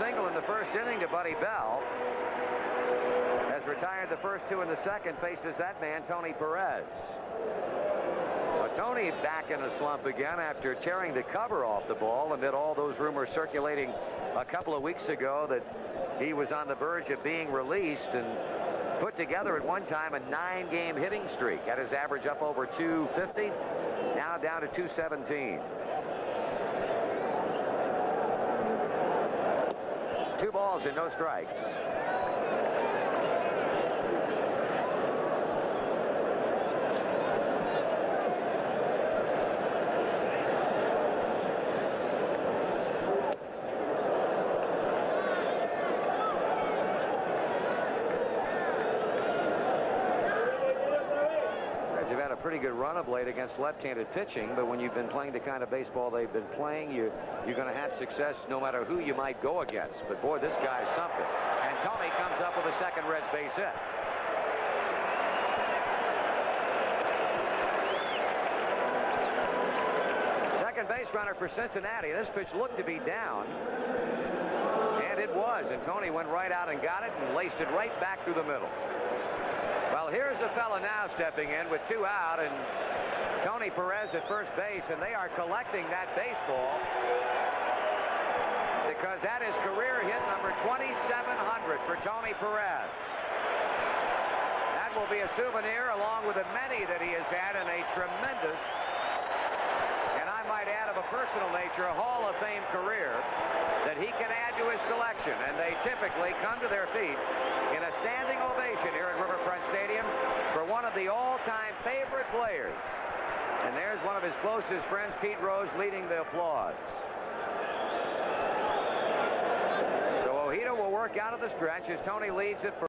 single in the first inning to Buddy Bell. Has retired the first two in the second. Faces that man, Tony Perez. Well, Tony back in a slump again after tearing the cover off the ball amid all those rumors circulating a couple of weeks ago that he was on the verge of being released and put together at one time a nine-game hitting streak. Had his average up over 250. Now down to 217. Two balls and no strikes. They've had a pretty good run of late against left-handed pitching, but when you've been playing the kind of baseball they've been playing, you, you're going to have success no matter who you might go against. But boy, this guy's something. And Tony comes up with a second Reds base hit. Second base runner for Cincinnati. This pitch looked to be down. And it was. And Tony went right out and got it and laced it right back through the middle. Well, here's the fella now stepping in with two out and Tony Perez at first base, and they are collecting that baseball. Because that is career hit number 2,700 for Tony Perez. That will be a souvenir along with the many that he has had in a tremendous, and I might add of a personal nature, a Hall of Fame career that he can add to his collection, and they typically come to their feet in a standing ovation here at Riverfront Stadium for one of the all-time favorite players. And there's one of his closest friends, Pete Rose, leading the applause. So Ojeda will work out of the stretch as Tony leads it for